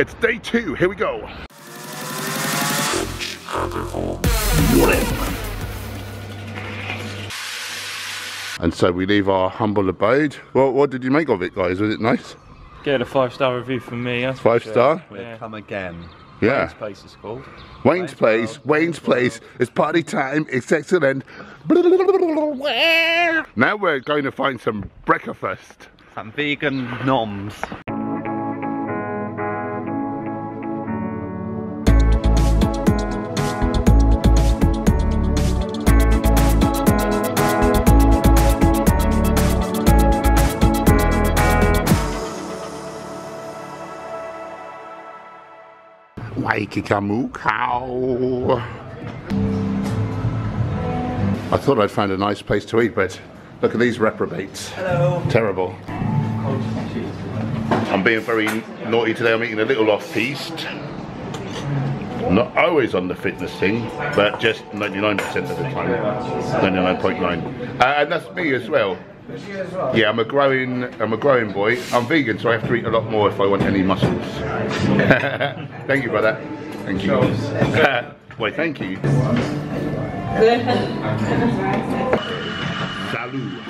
It's day two, here we go. And so we leave our humble abode. Well, what did you make of it, guys? Was it nice? Get a five star review from me. That's Five sure. star? Yeah. Come again. Yeah. This place is called. Wayne's Place, Wayne's Place, it's party time, it's excellent. Now we're going to find some breakfast. Some vegan noms. Waikikamu cow. I thought I'd found a nice place to eat, but look at these reprobates. Hello. Terrible. I'm being very naughty today. I'm eating a little off feast. Not always on the fitness thing, but just 99% of the time. 99.9. Uh, and that's me as well. Yeah, I'm a growing, I'm a growing boy. I'm vegan, so I have to eat a lot more if I want any muscles. thank you, brother. Thank you. Why, thank you. Salut.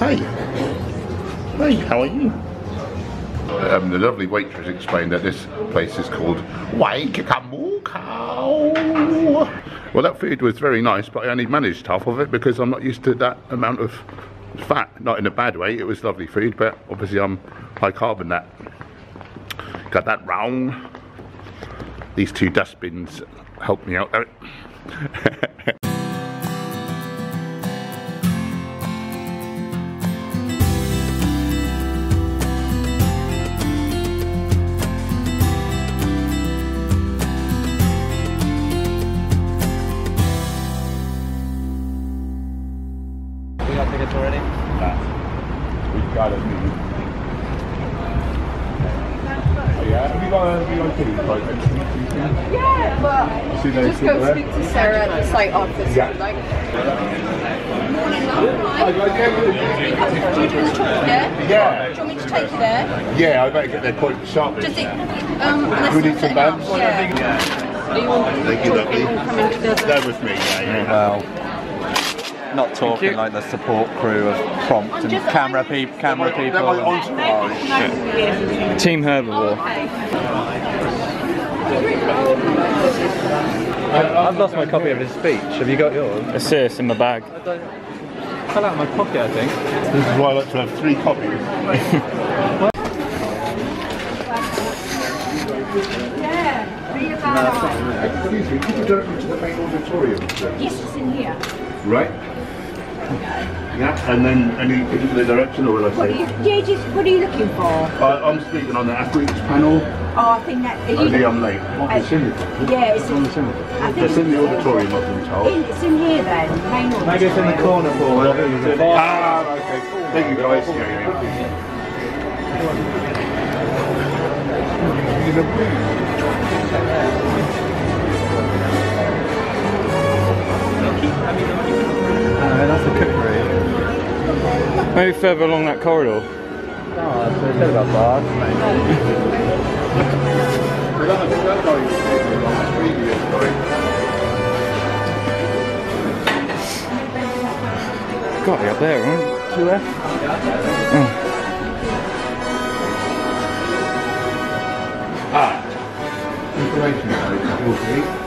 Hi. Hi, how are you? Um, the lovely waitress explained that this place is called Wai Kika Moo Kau. Well, that food was very nice, but I only managed half of it because I'm not used to that amount of fat. Not in a bad way, it was lovely food, but obviously I'm high carb in that. Got that wrong. These two dustbins helped me out We've got a new. Yeah, have you got a VIP like Yeah, but See just go people there? speak to Sarah at the site office. Yeah. Like, morning, love. Hi. Do you do the chocolate there? Yeah. Do you want me to take you there? Yeah, I better get there quite sharply. Does it? Um, unless We need some at bands? house, Yeah. Do you want Thank you, lovely. all coming together? Stay with me, yeah, yeah. Well, not talking like the support crew of Prompt and camera, peop camera They're people. my and- entourage. Team Herbivore. I've lost my copy of his speech. Have you got yours? It's here, in my bag. Fell out of my pocket, I think. This is why I like to have three copies. Excuse me, could you direct me to the main auditorium? Yes, it's in here. Right? Yeah, and then any particular direction, or will I What are say? you, yeah, just, what are you looking for? Uh, I'm speaking on the athletes panel. Oh, I think that. Are I think I'm late. Uh, It's in the yeah, it's in, I think It's in the auditorium, I've been told. In, it's in here then, main auditorium. Maybe it's in the corner for Ah, okay. Thank you, guys. Yeah, yeah. That's the cookery. Maybe further along that corridor. Oh, so it's a bit of. Got to be up there, right? Two. Ah, information code, will be.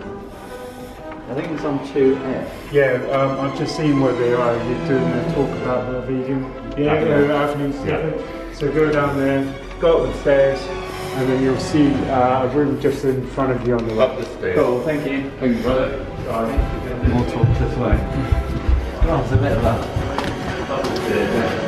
I think it's on 2F. Yeah, um, I've just seen where they are. You're doing the talk about the vegan. Yeah, Yeah. uh, athletes. Yeah. So go down there, go up the stairs, and then you'll see uh, a room just in front of you on the Up left. the stairs. Cool, thank you. Thank you, brother. More talk this way. Oh, it's a bit of that.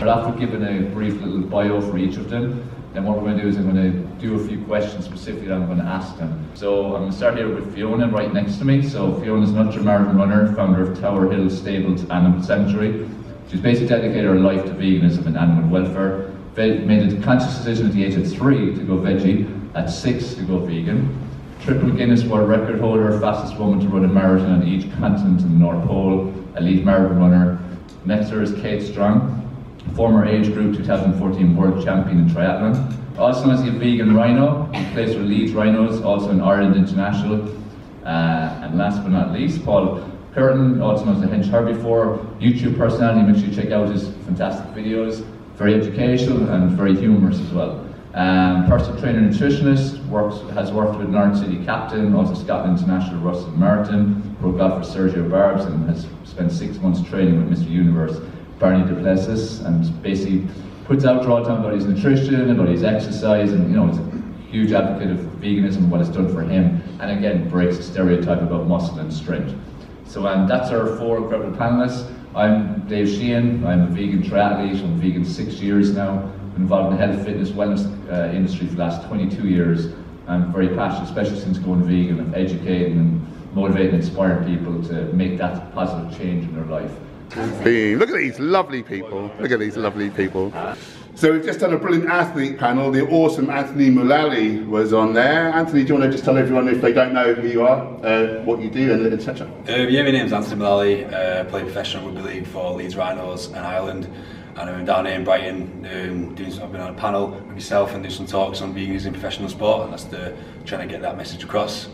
But after giving a brief little bio for each of them, then what we're going to do is I'm going to do a few questions specifically that I'm going to ask them. So I'm going to start here with Fiona right next to me. So Fiona's an ultramarathon runner, founder of Tower Hill Stables Animal Sanctuary. She's basically dedicated her life to veganism and animal welfare. Made a conscious decision at the age of three to go veggie, at six to go vegan. Triple Guinness World Record holder, fastest woman to run a marathon on each continent in the North Pole, elite marathon runner. Next to her is Kate Strong, former age group 2014 world champion in triathlon. Also known as a vegan rhino, he plays for Leeds Rhinos, also in Ireland International. Uh, and last but not least, Paul Kerton, also known as the Hench Herbivore, YouTube personality. Make sure you check out his fantastic videos. Very educational and very humorous as well. Um, personal trainer nutritionist, works, has worked with Norwich City Captain, also Scotland International Russell Martin, pro for Sergio Barbs, and has spent six months training with Mr. Universe Barny du Plessis, and basically puts out all time about his nutrition, and about his exercise, and you know, he's a huge advocate of veganism what it's done for him, and again, breaks the stereotype about muscle and strength. So um, that's our four incredible panelists. I'm Dave Sheehan, I'm a vegan triathlete, I'm vegan six years now, involved in the health, fitness, wellness uh, industry for the last 22 years. I'm very passionate, especially since going vegan, of educating and motivating and inspire people to make that positive change in their life. Boom. Look at these lovely people. Look at these lovely people. So we've just done a brilliant athlete panel. The awesome Anthony Mullally was on there. Anthony, do you want to just tell everyone if they don't know who you are, uh, what you do, and etc. Uh, yeah, my name's Anthony Mullally. Uh, play professional rugby league for Leeds Rhinos and Ireland. And I'm down here in Brighton um, doing some, I've been on a panel with myself and do some talks on veganism in professional sport and that's the trying to get that message across.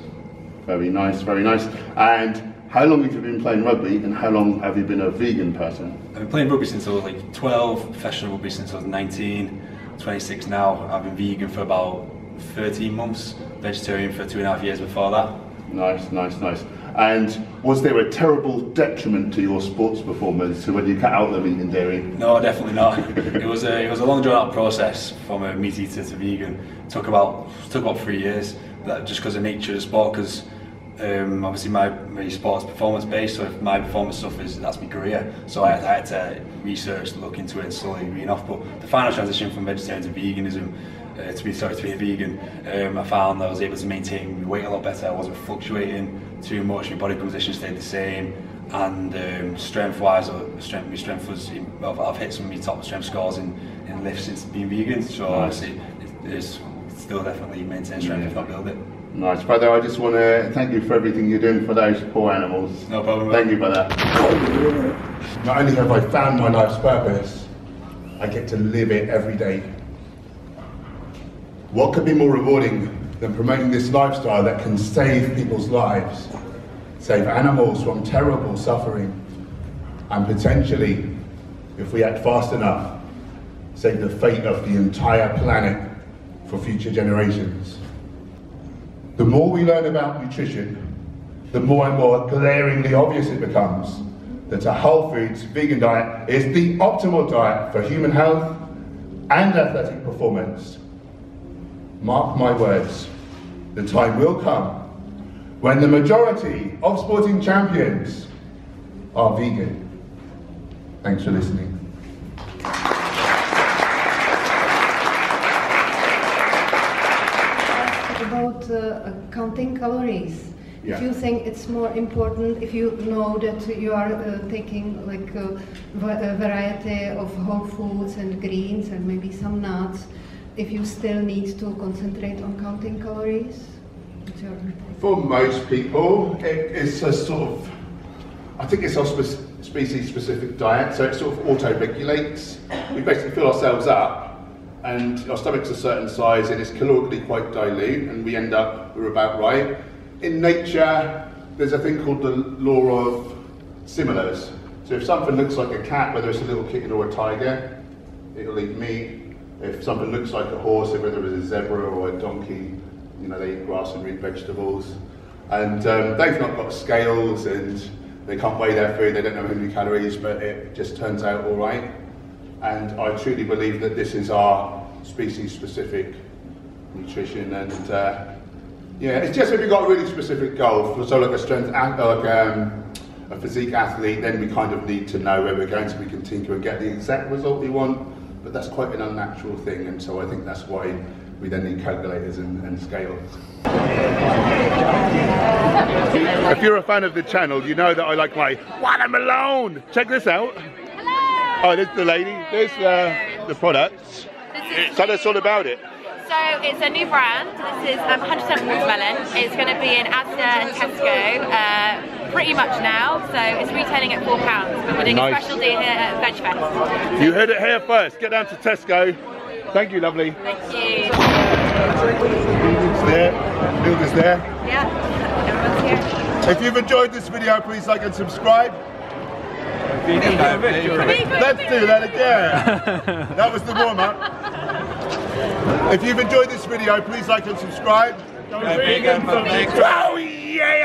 Very nice, very nice. And how long have you been playing rugby, and how long have you been a vegan person? I've been playing rugby since I was like 12, professional rugby since I was 19, 26 now. I've been vegan for about 13 months, vegetarian for two and a half years before that. Nice, nice, nice. And was there a terrible detriment to your sports performance when you cut out the meat and dairy? No, definitely not. it was a it was a long drawn out process from a meat eater to vegan. It took about took about three years. That just because of nature of the sport. Because um, obviously my my sport's performance based. So if my performance suffers, that's my career. So I had, I had to research, look into it, and slowly wean off. But the final transition from vegetarian to veganism. Uh, to be sorry to be a vegan, um, I found that I was able to maintain my weight a lot better. I wasn't fluctuating too much. My body composition stayed the same, and um, strength-wise, strength, my strength was. I've, I've hit some of my top strength scores in, in lifts since being vegan. So Nice. obviously, it is still definitely maintain strength if not build it. Nice, brother. I just want to thank you for everything you're doing for those poor animals. No problem. Thank you for that. Not only have I found my life's purpose, I get to live it every day. What could be more rewarding than promoting this lifestyle that can save people's lives, save animals from terrible suffering, and potentially, if we act fast enough, save the fate of the entire planet for future generations? The more we learn about nutrition, the more and more glaringly obvious it becomes that a whole foods vegan diet is the optimal diet for human health and athletic performance. Mark my words, the time will come when the majority of sporting champions are vegan. Thanks for listening. about uh, counting calories. Yeah. If you think it's more important, if you know that you are uh, taking like a, a variety of whole foods and greens and maybe some nuts, if you still need to concentrate on counting calories, For most people, it, it's a sort of, I think it's our spe- species specific diet, so it sort of auto regulates. We basically fill ourselves up and our stomach's a certain size and it's calorically quite dilute and we end up, we're about right. In nature, there's a thing called the law of similars. So if something looks like a cat, whether it's a little kitten or a tiger, it'll eat meat. If something looks like a horse, whether it's a zebra or a donkey, you know, they eat grass and root vegetables. And um, they've not got scales and they can't weigh their food, they don't know how many calories, but it just turns out all right. And I truly believe that this is our species specific nutrition and uh, yeah, it's just if you've got a really specific goal, so like a strength, like um, a physique athlete, then we kind of need to know where we're going so we can tinker and get the exact result we want. But that's quite an unnatural thing, and so I think that's why we then need calculators and, and scales. If you're a fan of the channel, you know that I like my watermelon. Check this out. Hello! Oh, this is the lady. There's uh, the products. This is, Tell us all about it. so it's a new brand. This is um, 100% watermelon. It's going to be in Asda and Tesco uh, pretty much now. So it's retailing at £4, but we're doing Nice. a special deal here at VegFest. You heard it here first. Get down to Tesco. Thank you, lovely. Thank you. It's there. Hilda's there. Yeah, everyone's here. If you've enjoyed this video, please like and subscribe. Let's do that again. that was the warm up. If you've enjoyed this video, please like and subscribe. Go vegan for. Oh yeah!